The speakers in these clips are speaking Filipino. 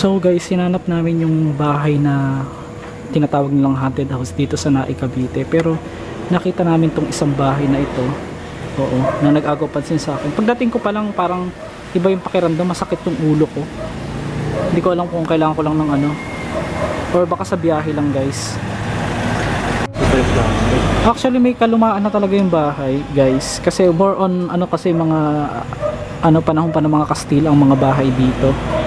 So guys, sinanap namin yung bahay na tinatawag nilang haunted house dito sa Naik Cavite. Pero nakita namin tong isang bahay na ito. Oo, na nag-agaw pansin sa akin. Pagdating ko pa lang parang iba yung pakiramdam, masakit yung ulo ko. Hindi ko alam kung kailangan ko lang ng ano. Or baka sa biyahe lang guys. Actually may kalumaan na talaga yung bahay guys. Kasi more on ano kasi mga ano panahon pa ng mga Kastila ang mga bahay dito.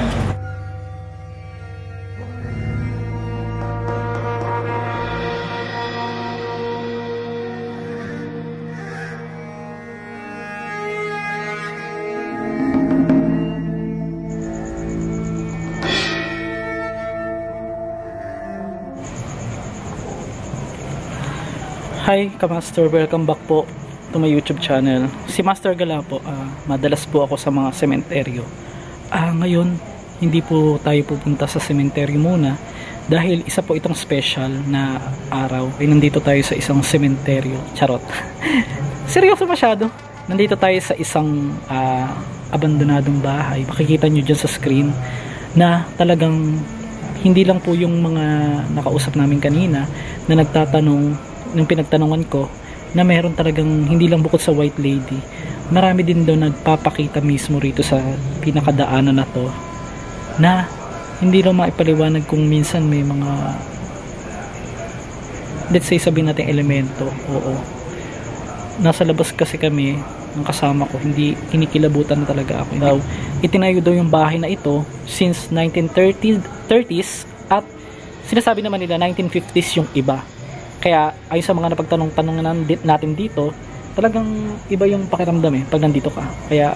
Hi, Kamaster. Welcome back po to my YouTube channel. Si Master Gala po, ah, madalas po ako sa mga sementeryo. Ah, ngayon, hindi po tayo pupunta sa sementeryo muna dahil isa po itong special na araw. Ay nandito tayo sa isang sementeryo. Charot. Seryoso masyado. Nandito tayo sa isang ah, abandonadong bahay. Makikita nyo dyan sa screen na talagang hindi lang po yung mga nakausap namin kanina na nagtatanong nung pinagtanungan ko na meron talagang hindi lang bukod sa white lady marami din daw nagpapakita mismo rito sa pinakadaanan na to na hindi raw maipaliwanag kung minsan may mga let's say sabihin natin elemento. Oo. Nasa labas kasi kami ng kasama ko hindi kinikilabutan na talaga ako. Daw itinayo daw yung bahay na ito since 1930s 30s at sinasabi naman nila 1950s yung iba kaya ayon sa mga napagtanong-tanong natin dito, talagang iba yung pakiramdam eh pag nandito ka. Kaya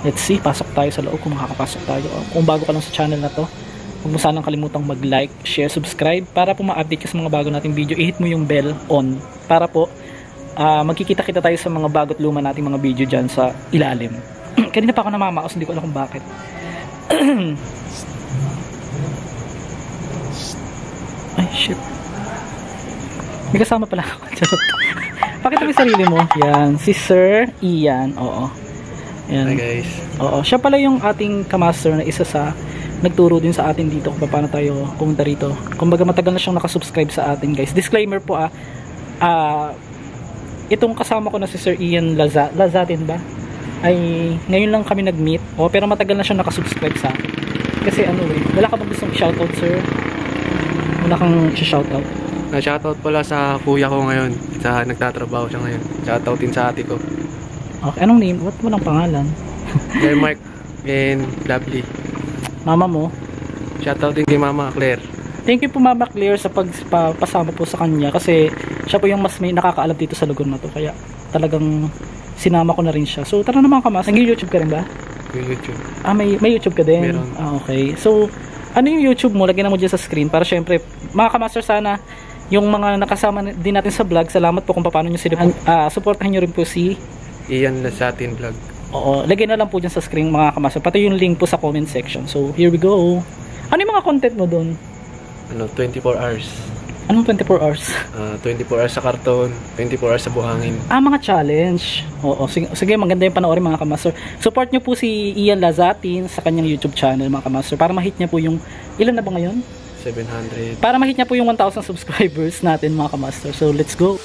let's see, pasok tayo sa loob kung makakapasok tayo. Kung bago ka lang sa channel na to, huwag mo sanang kalimutang mag-like, share, subscribe para po ma-update ka sa mga bago nating video. I-hit mo yung bell on para po uh, magkikita-kita tayo sa mga bago't luma nating mga video dyan sa ilalim. Kanina pa ako namamaos, hindi ko alam kung bakit. Ay, shit. May kasama pala ako. Charot. Pakita mo yung sarili mo. Yan. Si Sir Ian. Oo. Yan. Hi guys. Oo. Siya pala yung ating kamaster na isa sa nagturo din sa atin dito kung paano tayo pumunta rito. Kumbaga matagal na siyang nakasubscribe sa atin guys. Disclaimer po ah. Uh, itong kasama ko na si Sir Ian Laza, Lazatin ba? Ay ngayon lang kami nag-meet. Oh, pero matagal na siyang nakasubscribe sa akin. Kasi ano eh, wala ka bang gustong shoutout sir? Wala kang shoutout? Na shoutout pala sa kuya ko ngayon. Sa nagtatrabaho siya ngayon. Shoutout din sa ate ko. Okay, anong name? What mo lang pangalan? Kay Mark and Lovely. Mama mo? Shoutout din kay Mama Claire. Thank you po Mama Claire sa pagpasama po sa kanya kasi siya po yung mas may nakakaalam dito sa lugar na to. Kaya talagang sinama ko na rin siya. So tara naman kamas. Nag-YouTube ka rin ba? YouTube. Ah, may, may YouTube ka din? Meron. Ah, okay. So, ano yung YouTube mo? Lagyan mo dyan sa screen para syempre, mga kamaster sana, yung mga nakasama din natin sa vlog, salamat po kung paano nyo sila uh, supportahan nyo rin po si Ian Lasatin Vlog. Oo, lagyan na lang po dyan sa screen mga kamasa. Pati yung link po sa comment section. So, here we go. Ano yung mga content mo doon? Ano, 24 hours. Anong 24 hours? Uh, ah, 24 hours sa karton, 24 hours sa buhangin. Ah, mga challenge. Oo, sige, sige maganda yung panoorin mga kamaster. Support nyo po si Ian Lazatin sa kanyang YouTube channel mga kamaster para ma-hit niya po yung, ilan na ba ngayon? 700. Para ma-hit niya po yung 1,000 subscribers natin mga kamaster. So, let's go.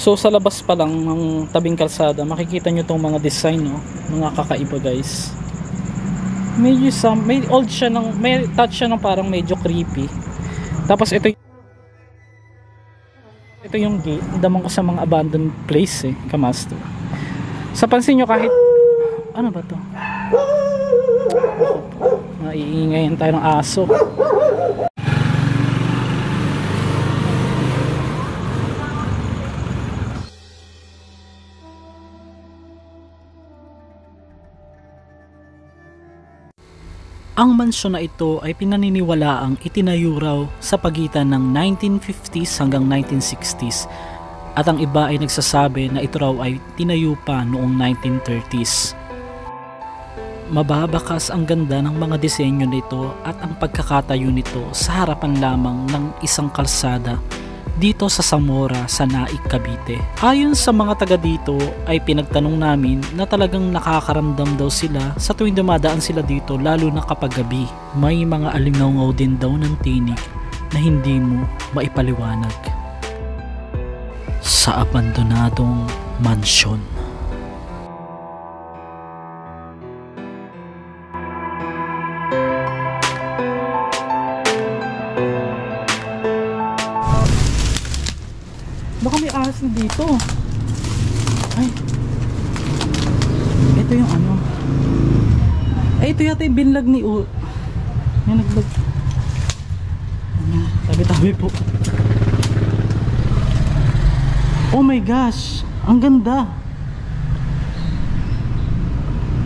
So, sa labas pa lang ng tabing kalsada, makikita nyo tong mga design, no? Mga kakaiba, guys. Medyo some, may old siya ng, may touch siya ng parang medyo creepy. Tapos, ito ito yung gate. Daman ko sa mga abandoned place, eh, kamaster. Sa pansin nyo kahit, ano ba to? Naiingayin tayo ng aso. Ang mansyon na ito ay pinaniniwalaang itinayo raw sa pagitan ng 1950s hanggang 1960s at ang iba ay nagsasabi na ito raw ay tinayo pa noong 1930s. Mababakas ang ganda ng mga disenyo nito at ang pagkakatayo nito sa harapan lamang ng isang kalsada dito sa Zamora sa Naik, Cavite. Ayon sa mga taga dito ay pinagtanong namin na talagang nakakaramdam daw sila sa tuwing dumadaan sila dito lalo na kapag gabi. May mga alingaw din daw ng tinig na hindi mo maipaliwanag. Sa abandonadong mansyon. Dito. Ay. Ito yung ano. Ay, ito yata yung binlag ni U. Yung naglag. Ano, Tabi-tabi po. Oh my gosh. Ang ganda.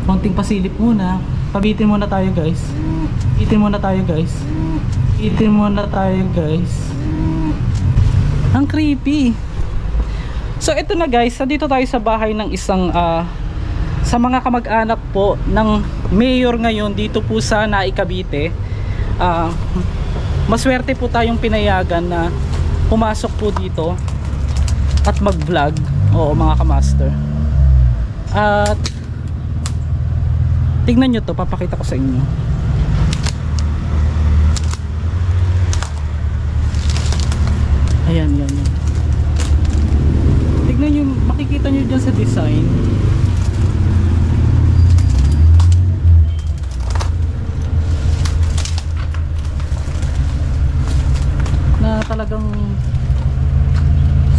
Konting pasilip muna. Pabitin muna tayo guys. Itin muna tayo guys. Itin muna tayo guys. Ang creepy. So ito na guys, nandito tayo sa bahay ng isang ah, sa mga kamag-anak po ng mayor ngayon dito po sa Nai Cavite. Ah, maswerte po tayong pinayagan na pumasok po dito at mag-vlog. Oo mga kamaster. At tignan nyo to, papakita ko sa inyo. Ayan, yan, yan. Tignan nyo, makikita nyo dyan sa design. Na talagang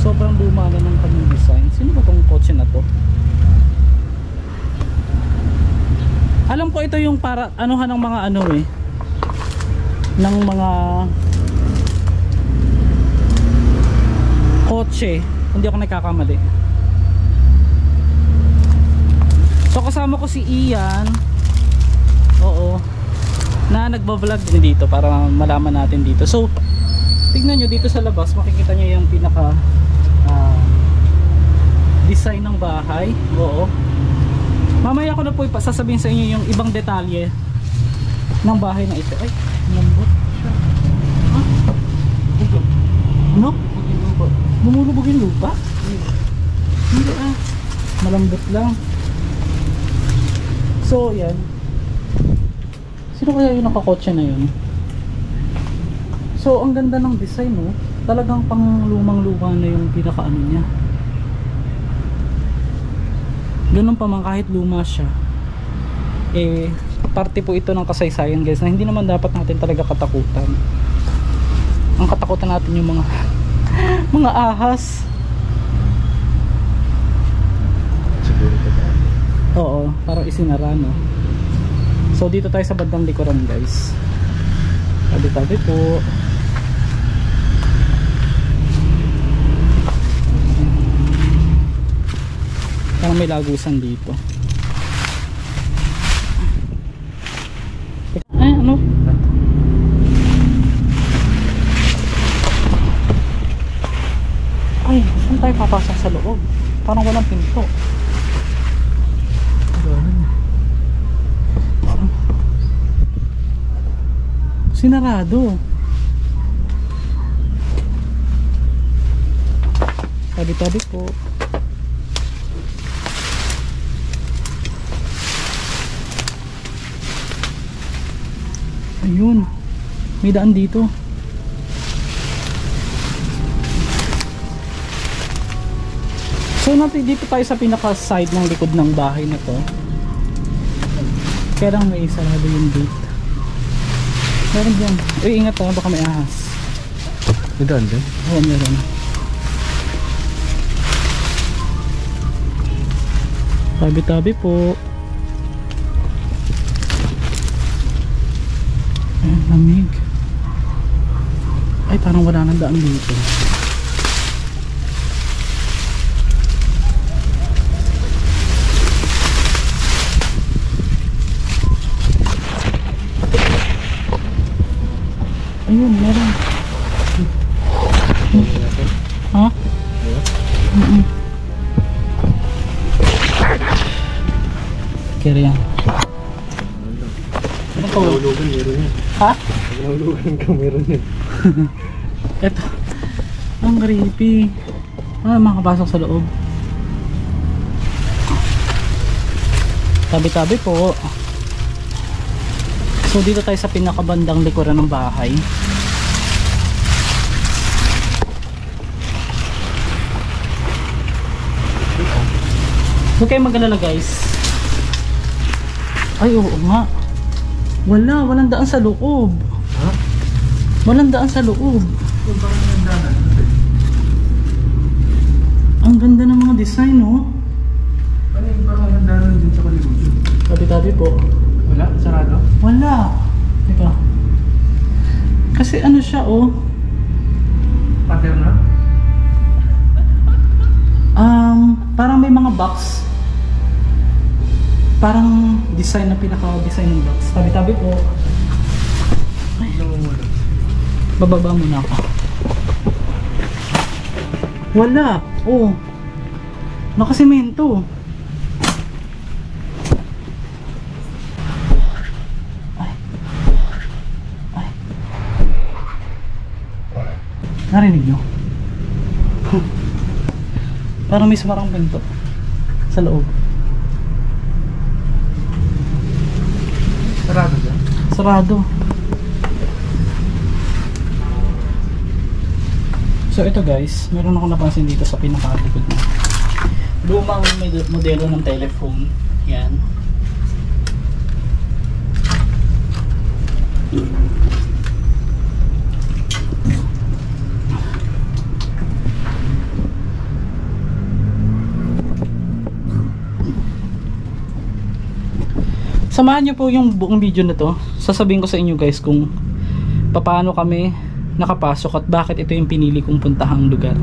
sobrang luma na ng kanyang design. Sino ba tong kotse na to? Alam ko ito yung para anuhan ng mga ano eh. Ng mga kotse. Hindi ako nagkakamali. So kasama ko si Ian. Oo. Na nagbablog din dito para malaman natin dito. So tignan nyo dito sa labas makikita nyo yung pinaka ah, design ng bahay. Oo mamaya ko na po ipasasabihin sa inyo yung ibang detalye ng bahay na ito ay lambot siya ha? ano? Bumulubog yung lupa? Hindi ah. Malambot lang. So, yan. Sino kaya yung nakakotse na yun? So, ang ganda ng design, no? Talagang pang lumang-luma na yung pinaka-ano niya. Ganun pa man kahit luma siya. Eh, parte po ito ng kasaysayan guys na hindi naman dapat natin talaga katakutan. Ang katakutan natin yung mga mga ahas. Oo, parang isinara no. So dito tayo sa bandang likuran guys. Tabi-tabi po. Parang may lagusan dito. Ay, ano? Ay, saan tayo papasok sa loob? Parang walang pinto. Parang sinarado. Tabi-tabi po. Ayun. May daan dito. So natin dito tayo sa pinaka side ng likod ng bahay na to. Kaya lang may sarado yung gate. Meron dyan. Uy, ingat ha, baka may ahas. May daan din? Oo, meron. Tabi-tabi po. Lamig. Ay, parang wala nang daan dito. Ayun, meron. Nahulugan ka, meron yan. Ito. Ang Ang creepy. Ah, makapasok sa loob. Tabi-tabi po. So dito tayo sa pinakabandang likuran ng bahay. Huwag kayong mag-alala guys. Ay oo nga. Wala, walang daan sa loob. Walang daan sa loob. Ang ganda ng mga design oh. Ano yung parang nandanan din sa kalimutan? Tabi-tabi po. Wala? Sarado? Wala. Teka. Kasi ano siya oh. Pattern na? Um, parang may mga box. Parang design na pinaka-design ng box. Tabi-tabi po. Namumula. Bababa muna ako. Wala. Oh. Nakasemento. Ay. Ay. Narinig nyo? Parang may sumarang pinto sa loob. Sarado dyan? Sarado. So ito guys, meron ako napansin dito sa pinakalikod na. Lumang modelo ng telephone. Yan. Samahan niyo po yung buong video na to. Sasabihin ko sa inyo guys kung paano kami nakapasok at bakit ito yung pinili kong puntahang lugar.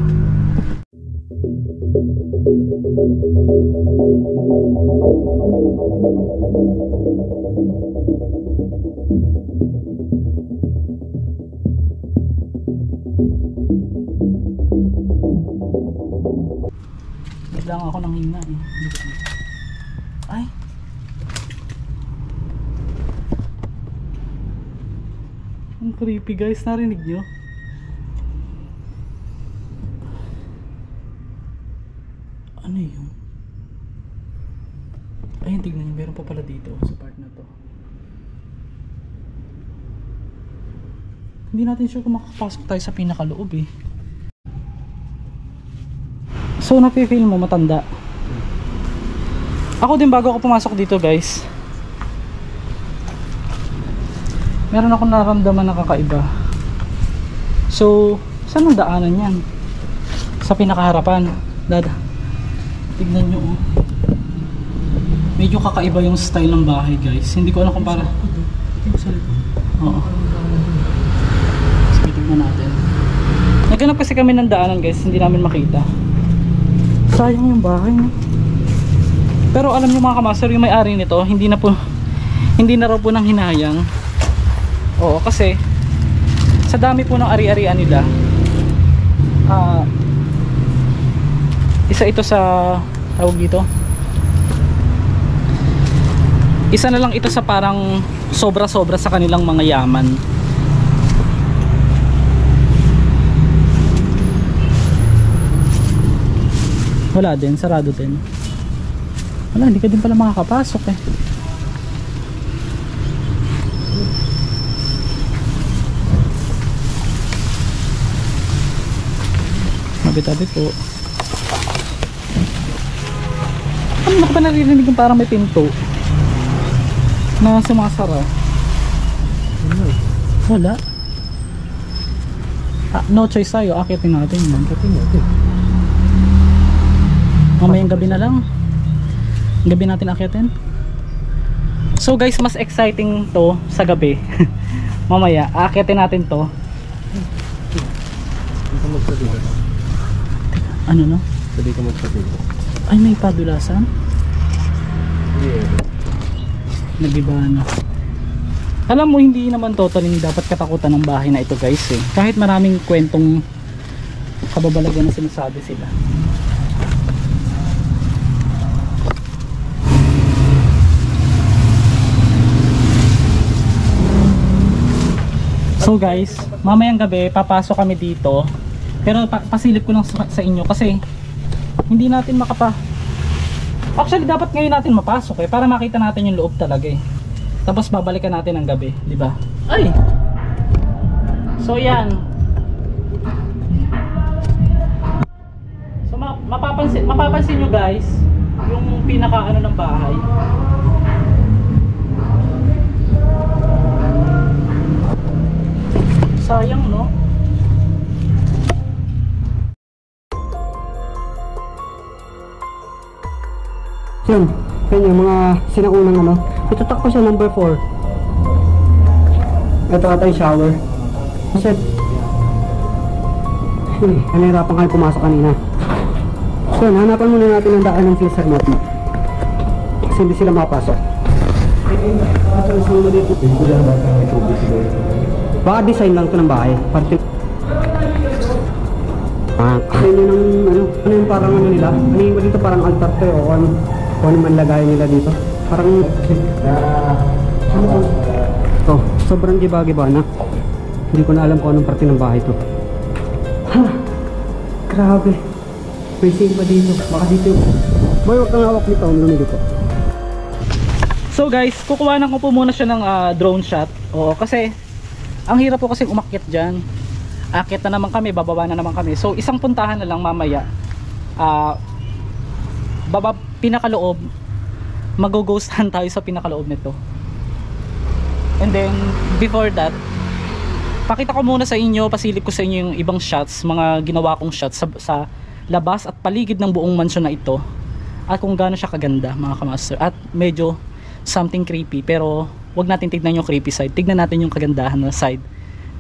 Biglang ako nang hina eh. Ay, Ang creepy guys, narinig nyo? Ano yun? Ayun, tignan nyo, meron pa pala dito sa part na to. Hindi natin sure kung makakapasok tayo sa pinakaloob eh. So, nafe-feel mo matanda. Ako din bago ako pumasok dito guys, meron akong naramdaman na kakaiba. So, saan ang daanan yan? Sa pinakaharapan. Dad, tignan nyo. oh. Medyo kakaiba yung style ng bahay guys. Hindi ko alam kung para... Oo. Sige, tignan natin. Naghanap kasi kami ng daanan guys. Hindi namin makita. Sayang yung bahay. No? Pero alam nyo mga kamaster, yung may-ari nito, hindi na po... Hindi na raw po nang hinayang Oo, kasi sa dami po ng ari-arian nila, ah isa ito sa tawag dito. Isa na lang ito sa parang sobra-sobra sa kanilang mga yaman. Wala din, sarado din. Wala, hindi ka din pala makakapasok eh. Mabi-tabi po. Ano ko pa naririnig yung parang may pinto na sumasara? Wala. Ah, no choice tayo. Akitin natin. Pati natin. Mamayang gabi na lang. Gabi natin akitin. So guys, mas exciting to sa gabi. Mamaya, akitin natin to. Ano no? Sabi ka magsabihan. Ay, may padulasan. Yeah. nagiba na alam mo hindi naman totally dapat katakutan ng bahay na ito guys eh kahit maraming kwentong kababalagan na sinasabi sila so guys mamayang gabi papasok kami dito Pero pa- pasilip ko lang sa, sa inyo kasi hindi natin makapa Actually dapat ngayon natin mapasok eh para makita natin yung loob talaga eh. Tapos babalikan natin ang gabi, di ba? Ay. So yan. So ma- mapapansin mapapansin nyo guys yung pinaka ano ng bahay. Sayang no? Yun, yun yung mga sinaunang ano. Itutak ko siya number 4. Ito ata yung shower. Kasi, Uy, nanirapan kayo pumasok kanina. So, hanapan muna natin ang daan ng freezer mo. Kasi hindi sila makapasok. Baka design lang to ng bahay. Parte Ah, ano yung ano, ano yung parang ano nila? Ano yung dito parang altar to o ano, o ano man lagay nila dito? Parang ano to? To, sobrang giba-giba na. Hindi ko na alam kung anong parte ng bahay to. Ha! Grabe. May save pa dito. Baka dito. Boy, huwag kang hawak nito. Ang lumili ko. So guys, kukuha ko po muna siya ng ah, drone shot. Oo, kasi ang hirap po kasi umakyat dyan. Akyat na naman kami, bababa na naman kami. So isang puntahan na lang mamaya. Ah, baba pinakaloob. Mag-ghostahan tayo sa pinakaloob nito. And then before that, pakita ko muna sa inyo, pasilip ko sa inyo yung ibang shots, mga ginawa kong shots sa, sa labas at paligid ng buong mansion na ito. At kung gaano siya kaganda, mga kamaster. At medyo something creepy, pero wag natin tignan yung creepy side. Tignan natin yung kagandahan na side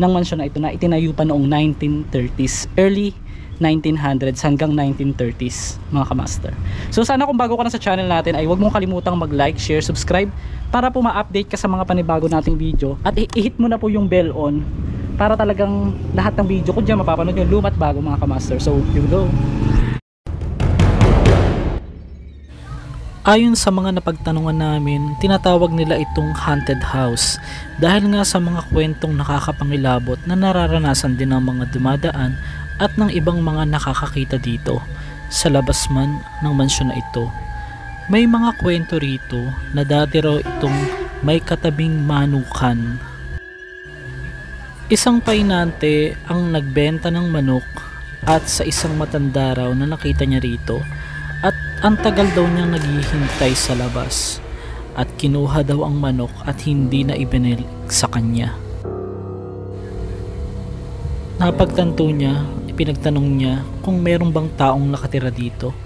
ng mansion na ito na itinayo pa noong 1930s, early 1900s hanggang 1930s mga kamaster. So sana kung bago ka na sa channel natin ay huwag mong kalimutang mag-like, share, subscribe para po ma-update ka sa mga panibago nating video at i-hit mo na po yung bell on para talagang lahat ng video ko dyan mapapanood yung lumat bago mga kamaster. So here we go. Ayon sa mga napagtanungan namin, tinatawag nila itong haunted house dahil nga sa mga kwentong nakakapangilabot na nararanasan din ng mga dumadaan at ng ibang mga nakakakita dito sa labas man ng mansyon na ito. May mga kwento rito na dati raw itong may katabing manukan. Isang painante ang nagbenta ng manok at sa isang matanda raw na nakita niya rito at ang tagal daw niyang naghihintay sa labas at kinuha daw ang manok at hindi na ibinalik sa kanya. Napagtanto niya, ipinagtanong niya kung meron bang taong nakatira dito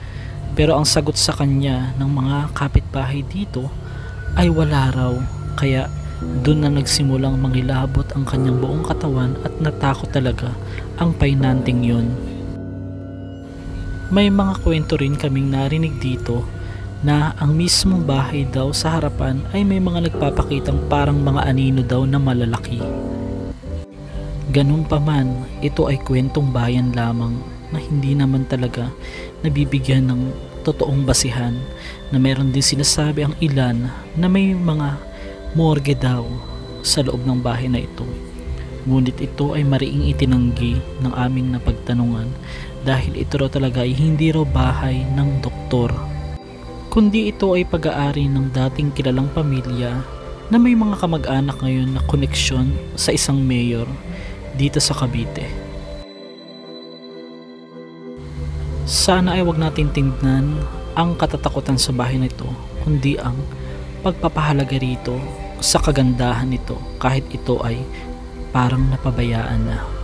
pero ang sagot sa kanya ng mga kapitbahay dito ay wala raw kaya doon na nagsimulang mangilabot ang kanyang buong katawan at natakot talaga ang painanting yun. May mga kwento rin kaming narinig dito na ang mismong bahay daw sa harapan ay may mga nagpapakitang parang mga anino daw na malalaki. Ganun pa man, ito ay kwentong bayan lamang na hindi naman talaga nabibigyan ng totoong basihan na meron din sinasabi ang ilan na may mga morgue daw sa loob ng bahay na ito. Ngunit ito ay mariing itinanggi ng aming napagtanungan dahil ito raw talaga ay hindi raw bahay ng doktor. Kundi ito ay pag-aari ng dating kilalang pamilya na may mga kamag-anak ngayon na koneksyon sa isang mayor dito sa Cavite. Sana ay wag natin tingnan ang katatakutan sa bahay na ito, kundi ang pagpapahalaga rito sa kagandahan nito kahit ito ay parang napabayaan na.